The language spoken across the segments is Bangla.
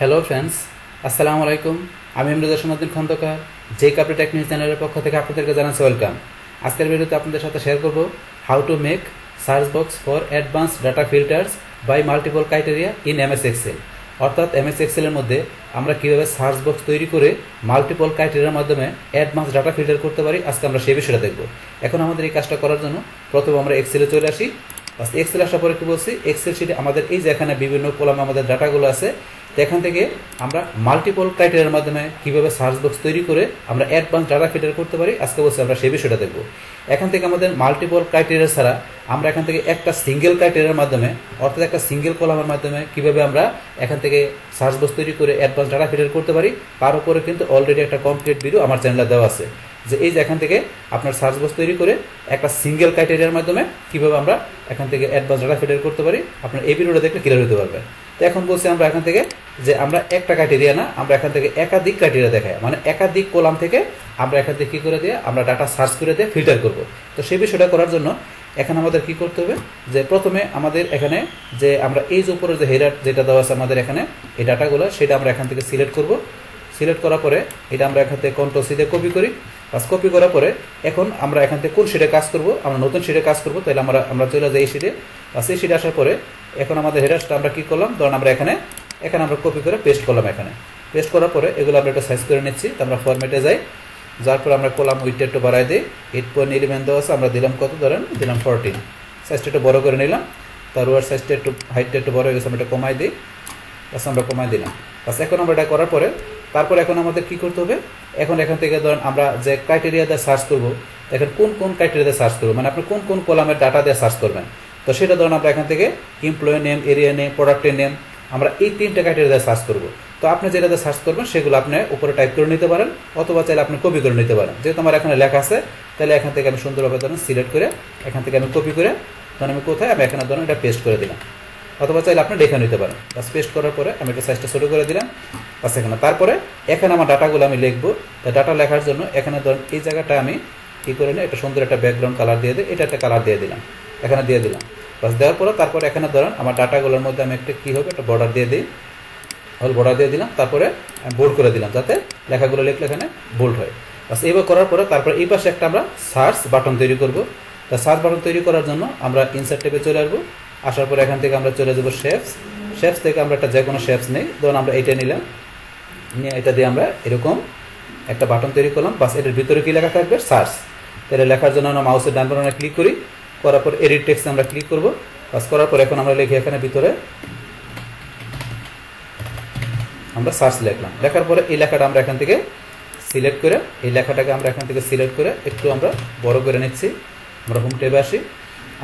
হ্যালো ফ্রেন্ডস আসসালামু আলাইকুম আমি ইমরুজা সমাদ্দিন খন্দকার জে কাপড় টেক নিউজ চ্যানেলের পক্ষ থেকে আপনাদেরকে জানাচ্ছি ওয়েলকাম আজকের ভিডিওতে আপনাদের সাথে শেয়ার করব how to make search box for advance data filters by multiple criteria in MS Excel অর্থাৎ এমএস এক্সেলের মধ্যে আমরা কীভাবে সার্চ বক্স তৈরি করে মাল্টিপল ক্রাইটেরিয়ার মাধ্যমে অ্যাডভান্স ডাটা ফিল্টার করতে পারি, আজকে আমরা সেই বিষয়টা দেখব। এখন আমাদের এই কাজটা করার জন্য প্রথমে আমরা এক্সেলে চলে আসি। এক্সেল আসার পরে কি বলছি? এক্সেল শিটে আমাদের এই যে এখানে বিভিন্ন কলামে আমাদের ডাটাগুলো আছে তো এখান থেকে আমরা মাল্টিপল ক্রাইটেরিয়ার মাধ্যমে কীভাবে সার্চ বক্স তৈরি করে আমরা অ্যাডভান্স ডাটা ফিল্টার করতে পারি, আজকে বলছি আমরা সেই বিষয়টা দেখব। এখান থেকে আমাদের মাল্টিপল ক্রাইটেরিয়া ছাড়া আমরা এখান থেকে একটা সিঙ্গেল ক্রাইটেরিয়ার মাধ্যমে, অর্থাৎ একটা সিঙ্গেল কলামের মাধ্যমে কীভাবে আমরা এখান থেকে সার্চ বক্স তৈরি করে অ্যাডভান্স ডাটা ফিল্টার করতে পারি, তার উপরে কিন্তু অলরেডি একটা কমপ্লিট ভিডিও আমার চ্যানেলে দেওয়া আছে। যে এই যে এখান থেকে আপনার সার্চ বক্স তৈরি করে একটা সিঙ্গেল ক্রাইটেরিয়ার মাধ্যমে কীভাবে আমরা এখান থেকে অ্যাডভান্স ডাটা ফিল্টার করতে পারি, আপনার এই ভিডিওটা দেখলে ক্লিয়ার হতে পারবে তো এখন বলছি আমরা এখান থেকে যে আমরা একটা ক্রাইটেরিয়া না, আমরা এখান থেকে একাধিক ক্রাইটেরিয়া দেখাই। মানে একাধিক কলাম থেকে আমরা এখান থেকে কি করে দিয়ে, আমরা ডাটা সার্চ করে দিয়ে ফিল্টার করব। তো সেই বিষয়টা করার জন্য এখন আমাদের কি করতে হবে যে প্রথমে আমাদের এখানে যে আমরা এই যে উপরে যে হেডার যেটা দেওয়া আছে আমাদের এখানে, এই ডাটাগুলো সেটা আমরা এখান থেকে সিলেক্ট করব। সিলেক্ট করার পরে এটা আমরা এখান থেকে কন্ট্রোল সিতে কপি করি। বাস কপি করার পরে এখন আমরা এখান থেকে কোন শিটে কাজ করব, আমরা নতুন শিটে কাজ করব, তাহলে আমরা আমরা চলে যাই এই শিটে বাস এই শিটে আসার পরে এখন আমাদের হেডার্সটা আমরা কি করলাম? ধরুন আমরা এখানে এখানে আমরা কপি করে পেস্ট করলাম এখানে। পেস্ট করার পরে এগুলো আমরা একটা সাইজ করে নিচ্ছি, তো আমরা ফরম্যাটে যাই। যার পরে আমরা কলাম উইটটা একটু বাড়াই দিই। এইট পয়েন্ট ইলেভেন দেওয়া আছে, আমরা দিলাম কত? ধরেন দিলাম ফোরটিন সাইজটা একটু বড় করে নিলাম। তার ওয়ার সাইজটা একটু হাইটটা একটু বড় হয়ে গেছে, আমরা এটা কমাই দিই। বাস আমরা কমাই দিলাম। বাস এখন আমরা এটা করার পরে, তারপর এখন আমাদের কি করতে হবে? এখন এখান থেকে ধরেন আমরা যে ক্রাইটেরিয়া দিয়ে সার্চ করব, এখন কোন কোন ক্রাইটেরিয়া দিয়ে সার্চ করব? মানে আপনি কোন কোন কলামের ডাটা দিয়ে সার্চ করবেন? তো সেটা ধরুন আমরা এখান থেকে এমপ্লয় নেম এরিয়া নেম প্রোডাক্টের নেম আমরা এই তিনটে দিয়ে সার্চ করব। তো আপনি যেটা দিয়ে সার্চ করবেন, সেগুলো আপনি উপরে টাইপ করে নিতে পারেন, অথবা চাইলে আপনি কপি করে নিতে পারেন। যেহেতু আমার এখানে লেখা আছে, তাহলে এখান থেকে আমি সুন্দরভাবে ধরুন সিলেক্ট করে, এখান থেকে আমি কপি করে, ধরুন আমি কোথায়, আমি এখানে ধরুন এটা পেস্ট করে দিলাম। অথবা চাইলে আপনি দেখে নিতে পারেন। বাস পেস্ট করার পরে আমি একটা সাইজটা ছোটো করে দিলাম, বাস এখানে। তারপরে এখানে আমার ডাটাগুলো আমি লিখব। তা ডাটা লেখার জন্য এখানে ধরুন এই জায়গাটা আমি কী করে নিই, একটা সুন্দর একটা ব্যাকগ্রাউন্ড কালার দিয়ে দিই, এটা একটা কালার দিয়ে দিলাম। এখানে দিয়ে দিলাম। বাস দেওয়ার পরে তারপর এখানে ধরুন আমার ডাটাগুলোর মধ্যে আমি একটা কী হবে, একটা বর্ডার দিয়ে দিই। হল বর্ডার দিয়ে দিলাম, তারপরে বোল্ড করে দিলাম যাতে লেখাগুলো লিখলে এখানে বোল্ড হয়। বাস এইবার করার পরে তারপরে এই পাশে একটা আমরা সার্চ বাটন তৈরি করব। তা সার্চ বাটন তৈরি করার জন্য আমরা ইনসার্ট টেপে চলে আসব। আসার পরে এখান থেকে আমরা চলে যাব শেপস শেপস থেকে আমরা একটা যে কোনো শেপস নেই। ধরুন আমরা এটা নিলাম। নিয়ে এটা দিয়ে আমরা এরকম একটা বাটন তৈরি করলাম। বাস এটার ভিতরে কী লেখা থাকবে? সার্চ তাহলে লেখার জন্য আমরা মাউসের ডান বাটনে ক্লিক করি। করার পর এডিট টেক্সে আমরা ক্লিক করব। বাস করার পর এখন আমরা লিখি এখানে ভিতরে আমরা সার্চ লিখলাম। লেখার পরে এই লেখাটা আমরা এখান থেকে সিলেক্ট করে, এই লেখাটাকে আমরা এখান থেকে সিলেক্ট করে একটু আমরা বড় করে নিচ্ছি। আমরা হোম টেবে আসি।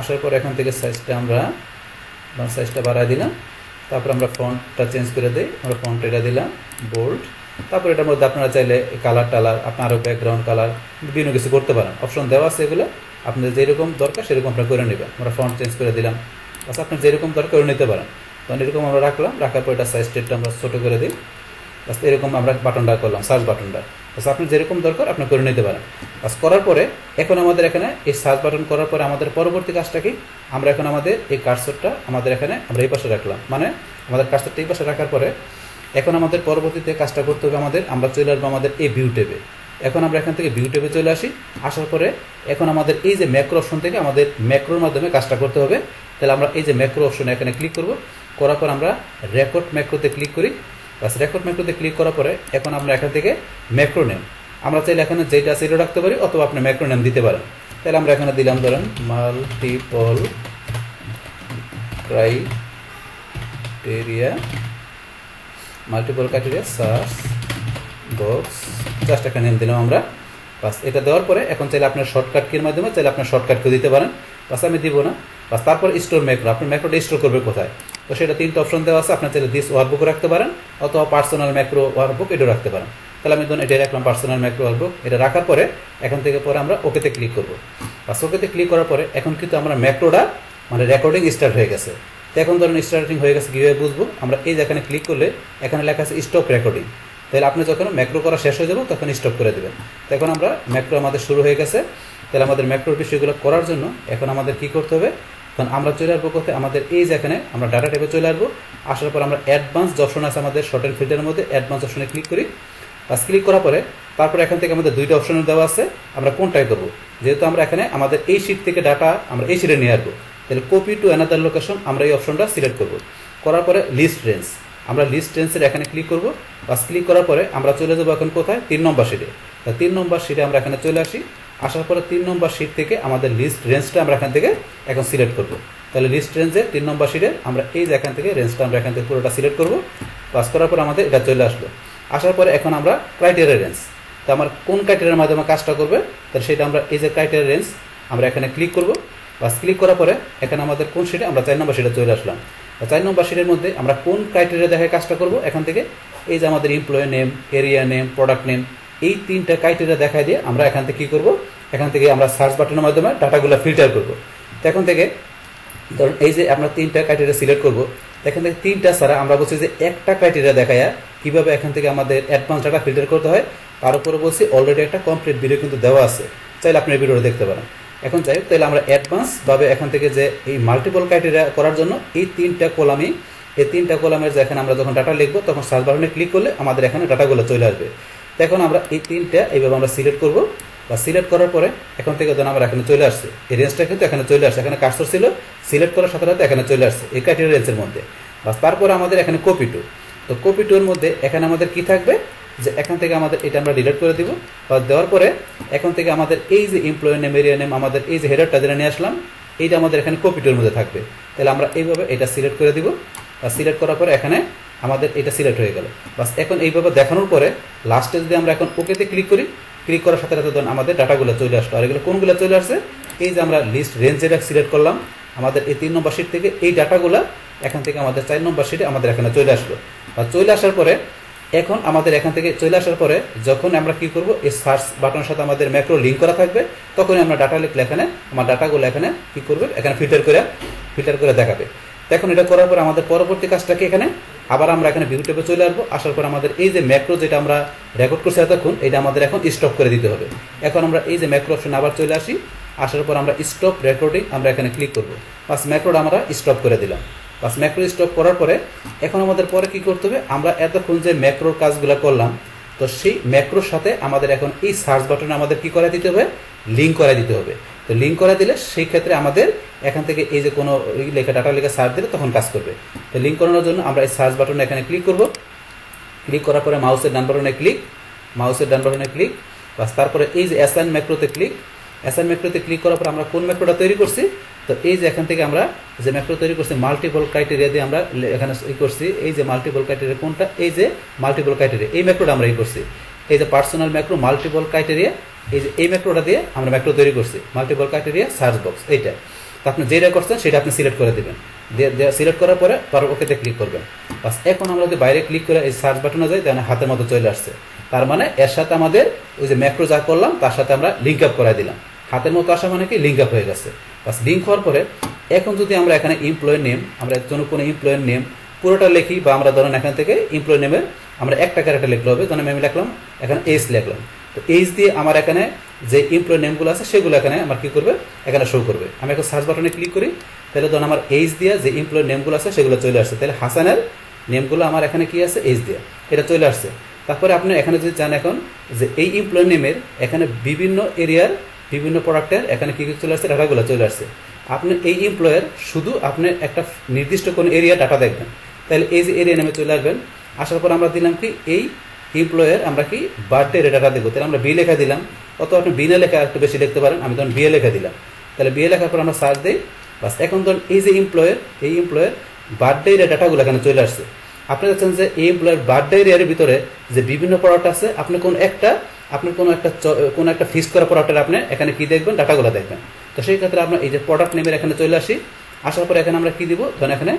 আসার পর এখান থেকে সাইজটা আমরা সাইজটা বাড়াই দিলাম। তারপর আমরা ফন্টটা চেঞ্জ করে দিই। আমরা ফন্ট এটা দিলাম বোল্ড তারপর এটার মধ্যে আপনারা চাইলে কালার টালার আপনার আরও ব্যাকগ্রাউন্ড কালার বিভিন্ন কিছু করতে পারেন। অপশন দেওয়া আছে এগুলো। আপনাদের যেরকম দরকার সেরকম আপনারা করে নেবেন। আমরা ফন্ট চেঞ্জ করে দিলাম। আচ্ছা আপনার যেরকম দরকার করে নিতে পারেন। তখন এরকম আমরা রাখলাম, রাখার পর এটা সাইজ টেটটা আমরা ছোটো করে দিই। বাস এরকম আমরা বাটনটা করলাম সার্চ বাটনটা বাস আপনি যেরকম দরকার আপনি করে নিতে পারেন। বাস করার পরে, এখন আমাদের এখানে এই সার্চ বাটন করার পরে আমাদের পরবর্তী কাজটা কি? আমরা এখন আমাদের এই কার্সরটা আমাদের এখানে আমরা এই পাশে রাখলাম। মানে আমাদের কার্সরটা এই পাশে রাখার পরে, এখন আমাদের পরবর্তীতে কাজটা করতে হবে আমাদের, আমরা চলে আসব আমাদের এই ভিউ টেবে এখন আমরা এখান থেকে ভিউ টেবে চলে আসি। আসার পরে এখন আমাদের এই যে ম্যাক্রো অপশন থেকে আমাদের ম্যাক্রোর মাধ্যমে কাজটা করতে হবে। তাহলে আমরা এই যে ম্যাক্রো অপশনে এখানে ক্লিক করব। করার পর আমরা রেকর্ড ম্যাক্রোতে ক্লিক করি। বাস রেকর্ড ম্যাক্রোতে ক্লিক করার পরে এখন আমরা এখান থেকে ম্যাক্রো নেম আমরা চাইলে এখানে যেটা সেটা রাখতে পারি, অথবা আপনি ম্যাক্রো নেম দিতে পারেন। তাহলে আমরা এখানে দিলাম, ধরেন multiple criteria multiple criteria search box just একটা নেম দিলাম আমরা। বাস, এটা দেওয়ার পরে এখন চাইলে আপনার শর্টকাট কির মাধ্যমে চাইলে আপনার শর্টকাট কেউ দিতে পারেন। বাস, আমি দিব না। বাস, তারপর স্টোর ম্যাক্রো আপনার ম্যাক্রোটা স্টোর করবে কোথায়? তো সেটা তিনটা অপশন দেওয়া আছে। আপনার চাইলে দিস ওয়ার্কবুক রাখতে পারেন, অথবা পার্সোনাল ম্যাক্রো ওয়ার্কবুক এটাও রাখতে পারেন। তাহলে আমি ধরুন এটা রাখলাম পার্সোনাল ম্যাক্রো ওয়ার্কবুক এটা রাখার পরে এখন থেকে পরে আমরা ওকেতে ক্লিক করব। বাস ওকেতে ক্লিক করার পরে এখন কিন্তু আমরা ম্যাক্রোটা মানে রেকর্ডিং স্টার্ট হয়ে গেছে। তো এখন ধরুন স্টার্টিং হয়ে গেছে, কীভাবে বুঝব? আমরা এই যেখানে ক্লিক করলে এখানে লেখা আছে স্টপ রেকর্ডিং তাহলে আপনি যখন ম্যাক্রো করা শেষ হয়ে যাব, তখন স্টপ করে দেবেন। তো এখন আমরা ম্যাক্রো আমাদের শুরু হয়ে গেছে। তাহলে আমাদের ম্যাক্রোর বিষয়গুলো করার জন্য এখন আমাদের কি করতে হবে? তখন আমরা চলে আসব কোথায়? আমাদের এই যে এখানে আমরা ডাটা টাইপে চলে আসব। আসার পর আমরা অ্যাডভান্স অপশন আছে আমাদের শর্ট ফিল্টারের মধ্যে। অ্যাডভান্স অপশনে ক্লিক করি। বাস ক্লিক করার পরে তারপর এখান থেকে আমাদের দুইটা অপশন দেওয়া আছে। আমরা কোনটাই করব? যেহেতু আমরা এখানে আমাদের এই শিট থেকে ডাটা আমরা এই শিটে নিয়ে আসব। তাহলে কপি টু অ্যানাদার লোকেশন আমরা এই অপশনটা সিলেক্ট করব। করার পরে লিস্ট রেঞ্জ আমরা লিস্ট রেঞ্জের এখানে ক্লিক করব। বাস ক্লিক করার পরে আমরা চলে যাব এখন কোথায়? তিন নম্বর শিটে তা তিন নম্বর শিটে আমরা এখানে চলে আসি। আসার পরে তিন নম্বর শিট থেকে আমাদের লিস্ট রেঞ্জটা আমরা এখান থেকে এখন সিলেক্ট করব। তাহলে লিস্ট রেঞ্জে তিন নম্বর শিটে আমরা এই যে এখান থেকে রেঞ্জটা আমরা এখান থেকে পুরোটা সিলেক্ট করব। পাস করার পর আমাদের এটা চলে আসলো। আসার পরে এখন আমরা ক্রাইটেরিয়া রেঞ্জ তো আমার কোন ক্রাইটেরিয়ার মাধ্যমে কাজটা করবে? তাহলে সেটা আমরা এই যে ক্রাইটেরিয়া রেঞ্জ আমরা এখানে ক্লিক করব। বাস ক্লিক করার পরে এখানে আমাদের কোন শিটে আমরা চার নম্বর শিটে চলে আসলাম। চার নম্বর শিটের মধ্যে আমরা কোন ক্রাইটেরিয়া দেখে কাজটা করব? এখান থেকে এই যে আমাদের employ name area name product name এই তিনটা ক্রাইটেরিয়া দেখা দিয়ে আমরা এখান থেকে কী করব? এখান থেকে আমরা সার্চ বাটনের মাধ্যমে ডাটাগুলো ফিল্টার করব। তো এখন থেকে ধরুন এই যে আমরা তিনটা ক্রাইটেরিয়া সিলেক্ট করব এখান থেকে তিনটা ছাড়া আমরা বলছি যে একটা ক্রাইটেরিয়া দেখায় কীভাবে এখান থেকে আমাদের অ্যাডভান্স ডাটা ফিল্টার করতে হয়, তার উপরে বলছি অলরেডি একটা কমপ্লিট ভিডিও কিন্তু দেওয়া আছে। চাইলে আপনি ভিডিওটা দেখতে পারেন। এখন যাই তাহলে আমরা অ্যাডভান্স ভাবে এখান থেকে যে এই মাল্টিপল ক্রাইটেরিয়া করার জন্য এই তিনটা কলামই এই তিনটা কলামের যে এখানে আমরা যখন ডাটা লিখব, তখন সার্চ বাটনে ক্লিক করলে আমাদের এখানে ডাটাগুলো চলে আসবে। এখন আমরা এই তিনটা এইভাবে আমরা সিলেক্ট করব। বা সিলেক্ট করার পরে এখন থেকে ধরুন আমরা এখানে চলে আসছে। এই রেঞ্জটা কিন্তু এখানে চলে আসছে। এখানে কাস্টর ছিল সিলেক্ট করার সাথে সাথে এখানে চলে আসছে। এই ক্রাইটেরিয়া রেঞ্জের মধ্যে। বাস তারপরে আমাদের এখানে কপি টু তো কপি টুর মধ্যে এখানে আমাদের কি থাকবে? যে এখান থেকে আমাদের এটা আমরা ডিলিট করে দিব। বা দেওয়ার পরে এখন থেকে আমাদের এই যে এমপ্লয় নেম এরিয়া নেম আমাদের এই যে হেডারটা যেটা নিয়ে আসলাম, এইটা আমাদের এখানে কপি টুর মধ্যে থাকবে। তাহলে আমরা এইভাবে এটা সিলেক্ট করে দিব। বা সিলেক্ট করার পরে এখানে আমাদের এটা সিলেক্ট হয়ে গেল। বাস এখন এইভাবে দেখানোর পরে লাস্টে যদি আমরা এখন ওকেতে ক্লিক করি ক্লিক করার সাথে সাথে আমাদের ডাটাগুলো চলে আসলো। আর এগুলো কোনগুলো চলে আসছে? এই যে আমরা লিস্ট রেঞ্জ যেটা সিলেক্ট করলাম, আমাদের এই তিন নম্বর শিট থেকে এই ডাটাগুলো এখান থেকে আমাদের চার নম্বর শিটে আমাদের এখানে চলে আসলো। বা চলে আসার পরে এখন আমাদের এখান থেকে চলে আসার পরে যখন আমরা কি করব, এই সার্চ বাটনের সাথে আমাদের ম্যাক্রো লিঙ্ক করা থাকবে, তখনই আমরা ডাটা লিখলে এখানে আমার ডাটাগুলো এখানে কি করবে, এখানে ফিল্টার করে ফিল্টার করে দেখাবে। এখন এটা করার পর আমাদের পরবর্তী কাজটাকে এখানে? আবার আমরা এখানে ভিউ টেপে চলে আসব, আসার পর আমাদের এই যে ম্যাক্রো যেটা আমরা রেকর্ড করছি এতক্ষণ, এটা আমাদের এখন স্টপ করে দিতে হবে। এখন আমরা এই যে ম্যাক্রো অপশন আবার চলে আসি, আসার পর আমরা স্টপ রেকর্ডিং আমরা এখানে ক্লিক করব। বাস ম্যাক্রোটা আমরা স্টপ করে দিলাম। বাস ম্যাক্রো স্টপ করার পরে এখন আমাদের পরে কি করতে হবে? আমরা এতক্ষণ যে ম্যাক্রোর কাজগুলো করলাম, তো সেই ম্যাক্রোর সাথে আমাদের এখন এই সার্চ বাটনে আমাদের কি করে দিতে হবে? লিঙ্ক করে দিতে হবে। তো লিঙ্ক করে দিলে সেই ক্ষেত্রে আমাদের এখান থেকে এই যে কোনো লেখা ডাটা লেখা সার্চ দিলে তখন কাজ করবে। তো লিঙ্ক করানোর জন্য আমরা এই সার্চ বাটনে এখানে ক্লিক করব। ক্লিক করার পরে মাউসের ডান বাটনে ক্লিক মাউসের ডান বাটনে ক্লিক বাস তারপরে এই যে অ্যাসাইন ম্যাক্রোতে ক্লিক অ্যাসাইন ম্যাক্রোতে ক্লিক করার পর আমরা কোন ম্যাক্রোটা তৈরি করছি? তো এই যে এখান থেকে আমরা যে ম্যাক্রো তৈরি করছি মাল্টিপল ক্রাইটেরিয়া দিয়ে আমরা এখানে ই করছি। এই যে মাল্টিপল ক্রাইটেরিয়া কোনটা? এই যে মাল্টিপল ক্রাইটেরিয়া এই ম্যাক্রোটা আমরা ই করছি। এই যে পার্সোনাল ম্যাক্রো মাল্টিপল ক্রাইটেরিয়া এই যে এই ম্যাক্রোটা দিয়ে আমরা ম্যাক্রো তৈরি করছি। মাল্টিপল ক্রাইটেরিয়া সার্চ বক্স এইটা। তো আপনি যেটা করছেন, সেটা আপনি সিলেক্ট করে দেবেন। সিলেক্ট করার পরে ওকেতে ক্লিক করবেন। বাস এখন আমরা যদি বাইরে ক্লিক করে এই সার্চ বাটনে যাই, তাহলে হাতের মতো চলে আসছে। তার মানে এর সাথে আমাদের ওই যে ম্যাক্রো যা করলাম, তার সাথে আমরা লিঙ্ক আপ করাই দিলাম। হাতের মতো আসা মানে কি? লিঙ্ক আপ হয়ে গেছে। লিঙ্ক হওয়ার পরে এখন যদি আমরা এখানে এমপ্লয়ের নেম আমরা একজন কোনো এমপ্লয়ের নেম পুরোটা লিখি বা আমরা ধরেন এখান থেকে এমপ্লয় নেমের আমরা একটা ক্যারেক্টার লিখলে হবে। ধরেন আমি লিখলাম, এখানে এইচ লিখলাম। তো এইচ দিয়ে আমার এখানে যে এমপ্লয় নেমগুলো আছে, সেগুলো এখানে আমার কি করবে? এখানে শো করবে। আমি এখন সার্চ বাটনে ক্লিক করি, তাহলে ধরুন আমার এইচ দিয়ে যে এমপ্লয় নেমগুলো আছে, সেগুলো চলে আসছে। তাহলে হাসানের নেমগুলো আমার এখানে কি আছে? এইচ দিয়ে। এটা চলে আসছে। তারপরে আপনি এখানে যদি চান এখন, যে এই এমপ্লয় নেমের এখানে বিভিন্ন এরিয়ার বিভিন্ন প্রোডাক্টের এখানে কী কী চলে আসছে ডাটাগুলো চলে আসছে। আপনি এই এমপ্লয়ের শুধু আপনি একটা নির্দিষ্ট কোনো এরিয়া ডাটা দেখবেন। তাহলে এই যে এরিয়া নেমে চলে আসবেন, আসার পর আমরা দিলাম কি, এই এমপ্লয়ের আমরা কি বার্থডে ডাটা দেবো তাহলে আমরা বি লেখা দিলাম। অত আপনি বি না লেখা একটু বেশি লিখতে পারেন, আমি তখন বিয়ে লেখা দিলাম। তাহলে বিয়ে লেখার পর আমরা সার্চ দিই। বাস, এখন ধরুন এই যে এমপ্লয়ের এই এমপ্লয়ের বার্থডে ডাটাগুলো এখানে চলে আসছে। আপনি দেখছেন যে এই এমপ্লয়ের বার্থডে এরিয়ার ভিতরে যে বিভিন্ন প্রোডাক্ট আছে, আপনি কোন একটা, আপনি কোনো একটা কোনো একটা ফিক্স করা প্রোডাক্টের আপনি এখানে কি দেখবেন? ডাটাগুলো দেখবেন। তো সেই ক্ষেত্রে আমরা এই যে প্রোডাক্ট নেমের এখানে চলে আসি। আসার পরে এখানে আমরা কি দিব? ধরেন এখানে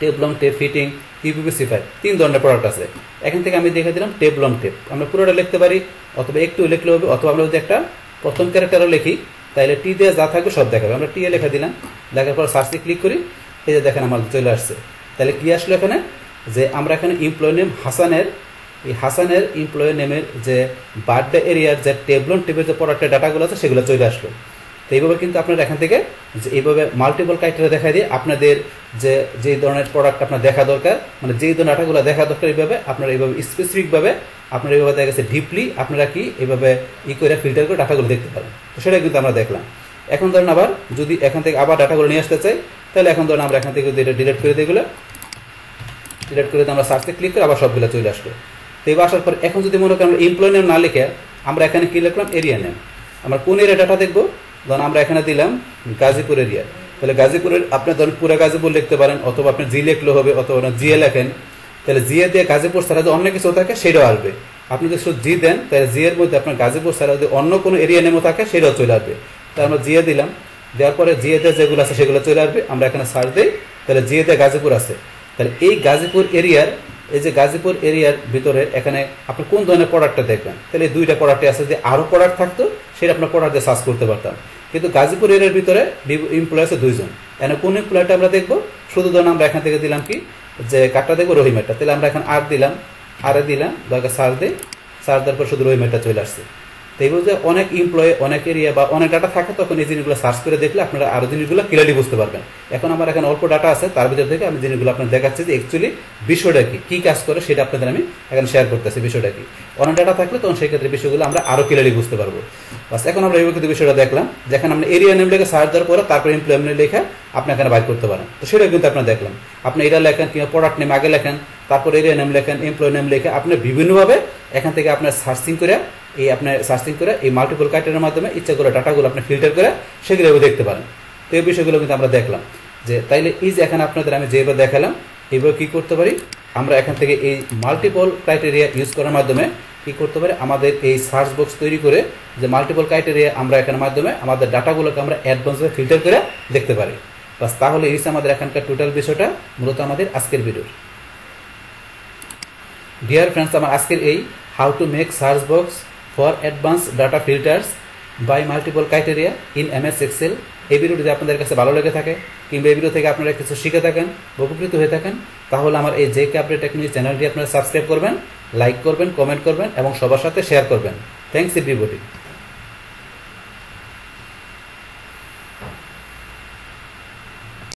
tape long tape fitting UPPC five তিন ধরনের প্রোডাক্ট আছে। এখান থেকে আমি দেখে দিলাম টেপ লং টেপ আমরা পুরোটা লিখতে পারি, অথবা একটু লিখলে হবে, অথবা আমরা যদি একটা প্রথম ক্যারেক্টারও লিখি তাহলে টি দিয়ে যা থাকবে সব দেখাবে। আমরা টি এ লেখা দিলাম। দেখার পর সার্চে ক্লিক করি, এই যে দেখেন আমার চলে আসছে। তাহলে কি আসলো এখানে? যে আমরা এখানে এমপ্লয় নেম হাসানের, এই হাসানের এমপ্লয় নেমের যে বার্থডে এরিয়ার যে টেবলন টেপের যে প্রোডাক্টের ডাটাগুলো আছে সেগুলো চলে আসলো। তো এইভাবে কিন্তু আপনারা এখান থেকে যে এইভাবে মাল্টিপল ক্রাইটেরিয়া দেখা দিয়ে আপনাদের যে যে ধরনের প্রোডাক্ট আপনার দেখা দরকার মানে যেই ধরনের ডাটাগুলো দেখা দরকার এইভাবে আপনারা এইভাবে স্পেসিফিকভাবে আপনারা এইভাবে দেখা গেছে ডিপলি আপনারা কি এইভাবে ই করে ফিল্টার করে ডাটাগুলো দেখতে পারেন। তো সেটা কিন্তু আমরা দেখলাম। এখন ধরেন আবার যদি এখান থেকে আবার ডাটাগুলো নিয়ে আসতে চাই, তাহলে এখন ধরেন আমরা এখান থেকে যদি এটা ডিলিট করে দিই ডিলিট করে আমরা সার্চে ক্লিক করে আবার সবগুলো চলে আসবে। তো এবার আসার পর এখন যদি মনে করি আমরা এমপ্লয় নেম না লিখে আমরা এখানে কি লিখলাম? এরিয়া নেম আমরা কোন এরিয়া ডাটা দেখব? ধরুন আমরা এখানে দিলাম গাজীপুর এরিয়া তাহলে গাজীপুরের আপনি ধরুন পুরো গাজীপুর লিখতে পারেন অথবা আপনি জি লিখলে হবে অথবা জিএ লেখেন। তাহলে জিএ দিয়ে গাজীপুর ছাড়া যদি অন্য কিছু থাকে সেটাও আসবে। আপনি যদি শুধু জি দেন, তাহলে জি এর মধ্যে আপনার গাজীপুর ছাড়া যদি অন্য কোনো এরিয়া নেমও থাকে সেটাও চলে আসবে। তাহলে আমরা জিএ দিলাম। দেওয়ার পরে জিএ দিয়ে যেগুলো আছে সেগুলো চলে আসবে। আমরা এখানে সার্চ দিই, তাহলে জিএ দিয়ে গাজীপুর আছে। তাহলে এই গাজীপুর এরিয়ার, এই যে গাজীপুর এরিয়ার ভিতরে এখানে আপনি কোন ধরনের প্রোডাক্টটা দেখবেন? তাহলে দুইটা প্রোডাক্টে আছে যে আরও প্রোডাক্ট থাকতো, সেটা আপনার প্রোডাক্ট সার্চ করতে পারতাম। কিন্তু গাজীপুর এরিয়ার ভিতরে এমপ্লয় আছে দুইজন। এখানে কোন এমপ্লয়টা আমরা দেখব? শুধু ধরুন আমরা এখান থেকে দিলাম কি? যে কাঠটা দেখব, রহিমেরটা। তাহলে আমরা এখন আর দিলাম আরে দিলাম, দরকার সার দিই সার দেওয়ার পর শুধু রহিমেরটা চলে আসছে। এই বলতে অনেক এমপ্লয় অনেক এরিয়া বা অনেক ডাটা থাকে, তখন এই জিনিসগুলো সার্চ করে দেখলে আপনারা আরও জিনিসগুলো ক্লিয়ারলি বুঝতে পারবেন। এখন আমার এখানে অল্প ডাটা আছে, তার ভিতর থেকে আমি জিনিসগুলো আপনার দেখাচ্ছি যে অ্যাকচুয়ালি বিষয়টা কি কি কাজ করে সেটা আপনাদের আমি এখানে শেয়ার করতেছি বিষয়টা কি। অনেক ডাটা থাকলে তখন সেই ক্ষেত্রে বিষয়গুলো আমরা আরও ক্লিয়ারলি বুঝতে পারব। বাস, এখন আমরা এইভাবে কিন্তু বিষয়টা দেখলাম, যেখানে আমরা এরিয়া নেম লেখে সার্চ দেওয়ার পরে তারপর এমপ্লয় নেম লেখা আপনি এখানে বাইর করতে পারেন। তো সেটা কিন্তু আপনার দেখলাম। আপনি এটা লেখেন কিংবা প্রোডাক্ট নেম আগে লেখেন, তারপর এরিয়া নেম লেখেন এমপ্লয় নেম লেখে আপনি বিভিন্নভাবে এখান থেকে আপনার সার্চিং করে এই আপনার সার্চিং করে এই মাল্টিপল ক্রাইটেরিয়ার মাধ্যমে ইচ্ছা করে ডাটাগুলো আপনি ফিল্টার করে সেগুলো দেখতে পারেন। তো এই বিষয়গুলো কিন্তু আমরা দেখলাম যে তাইলে যে এখানে আপনাদের আমি যেভাবে দেখালাম এইভাবে কি করতে পারি? আমরা এখান থেকে এই মাল্টিপল ক্রাইটেরিয়া ইউজ করার মাধ্যমে কি করতে পারি? আমাদের এই সার্চ বক্স তৈরি করে যে মাল্টিপল ক্রাইটেরিয়া আমরা এখানের মাধ্যমে আমাদের ডাটাগুলোকে আমরা অ্যাডভান্সভাবে ফিল্টার করে দেখতে পারি। বাস তাহলে এই আমাদের এখানকার টোটাল বিষয়টা, মূলত আমাদের আজকের ভিডিওর ডিয়ার ফ্রেন্ডস আমার আজকের এই how to make search box for advance data filters by multiple criteria in M S Excel এই ভিডিও যদি আপনাদের কাছে ভালো লেগে থাকে, কিংবা এই ভিডিও থেকে আপনারা কিছু শিখে থাকেন, উপকৃত হয়ে থাকেন, তাহলে আমার এই জে কে আপডেট টেকনোলজি চ্যানেলটি আপনারা সাবস্ক্রাইব করবেন লাইক করবেন কমেন্ট করবেন, এবং সবার সাথে শেয়ার করবেন। Thanks everybody